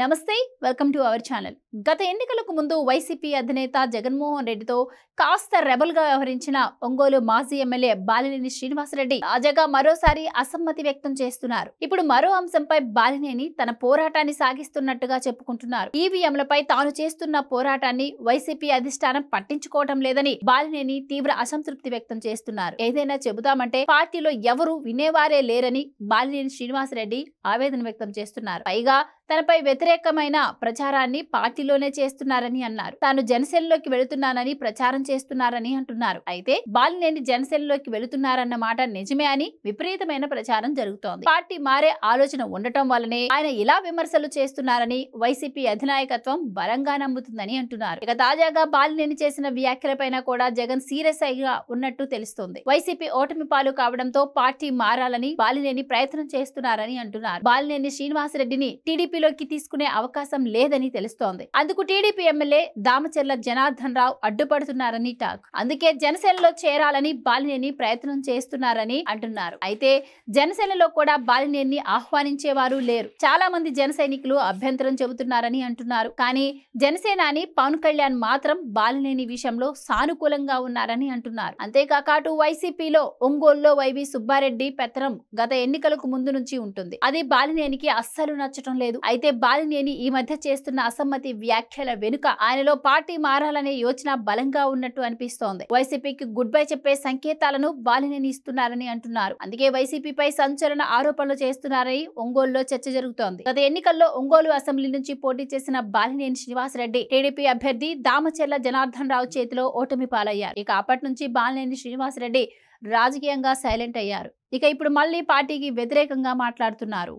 నమస్తే welcome to our channel. గత ఎన్నికలకు ముందు వైసీపీ అధినేత జగన్మోహన్ రెడ్డితో కాస్త రెబల్గా వ్యవహరించిన ఒంగోలు మాజీ ఎమ్మెల్యే బాలినేని శ్రీనివాసరెడ్డి తాజాగా మరోసారి అసమ్మతి వ్యక్తం చేస్తున్నారు. ఇప్పుడు మరో అంశంపై బాలినేని తన పోరాటాన్ని సాగిస్తున్నట్టుగా చెప్పుకుంటున్నారు. ఈవీఎంలపై తాను చేస్తున్న పోరాటాన్ని వైసీపీ అధిష్టానం పట్టించుకోవటం లేదని బాలినేని తీవ్ర అసంతృప్తి వ్యక్తం చేస్తున్నారు. ఏదైనా చెబుతామంటే పార్టీలో ఎవరు వినేవారే లేరని బాలినేని శ్రీనివాసరెడ్డి ఆవేదన వ్యక్తం చేస్తున్నారు. పైగా తనపై వ్యతిరేకమైన ప్రచారాన్ని పార్టీలోనే చేస్తున్నారని అన్నారు. తాను జనసేనలోకి వెళుతున్నానని ప్రచారం చేస్తున్నారని అంటున్నారు. అయితే బాలినేని జనసేనలోకి వెళుతున్నారన్న మాట నిజమే అని విపరీతమైన ప్రచారం జరుగుతోంది. పార్టీ మారే ఆలోచన ఉండటం వల్లనే ఆయన ఇలా విమర్శలు చేస్తున్నారని వైసీపీ అధినాయకత్వం బలంగా నమ్ముతుందని అంటున్నారు. ఇక తాజాగా బాలినేని చేసిన వ్యాఖ్యలపైన కూడా జగన్ సీరియస్గా ఉన్నట్టు తెలుస్తోంది. వైసీపీ ఓటమి పాలు కావడంతో పార్టీ మారాలని బాలినేని ప్రయత్నం చేస్తున్నారని అంటున్నారు. బాలినేని శ్రీనివాసరెడ్డిని టీడీపీలోకి చేసుకునే అవకాశం లేదని తెలుస్తోంది. అందుకు టీడీపీ ఎమ్మెల్యే దామచర్ల జనార్దన్ రావు అడ్డుపడుతున్నారని టాక్. అందుకే జనసేనలో చేరాలని బాలినేని ప్రయత్నం చేస్తున్నారని అంటున్నారు. అయితే జనసేనలో కూడా బాలినేని ఆహ్వానించేవారు లేరు. చాలా మంది జన సైనికులు అభ్యంతరం చెబుతున్నారని అంటున్నారు. కానీ జనసేనాని పవన్ కళ్యాణ్ మాత్రం బాలినేని విషయంలో సానుకూలంగా ఉన్నారని అంటున్నారు. అంతేకాక అటు వైసీపీలో ఒంగోలులో వైవి సుబ్బారెడ్డి పెత్తనం గత ఎన్నికలకు ముందు నుంచి ఉంటుంది. అది బాలినేనికి అస్సలు నచ్చటం లేదు. అయితే బాలినేని ఈ మధ్య చేస్తున్న అసమ్మతి వ్యాఖ్యల వెనుక ఆయనలో పార్టీ మారాలనే యోచన బలంగా ఉన్నట్టు అనిపిస్తోంది. వైసీపీకి గుడ్ బై చెప్పే సంకేతాలను బాలినేని ఇస్తున్నారని అంటున్నారు. అందుకే వైసీపీపై సంచలన ఆరోపణలు చేస్తున్నారని ఒంగోలులో చర్చ జరుగుతోంది. గత ఎన్నికల్లో ఒంగోలు అసెంబ్లీ నుంచి పోటీ చేసిన బాలినేని శ్రీనివాసరెడ్డి టీడీపీ అభ్యర్థి దామచెర్ల జనార్దన్ రావు చేతిలో ఓటమి పాలయ్యారు. ఇక అప్పటి నుంచి బాలినేని శ్రీనివాసరెడ్డి రాజకీయంగా సైలెంట్ అయ్యారు. ఇక ఇప్పుడు మళ్ళీ పార్టీకి వ్యతిరేకంగా మాట్లాడుతున్నారు.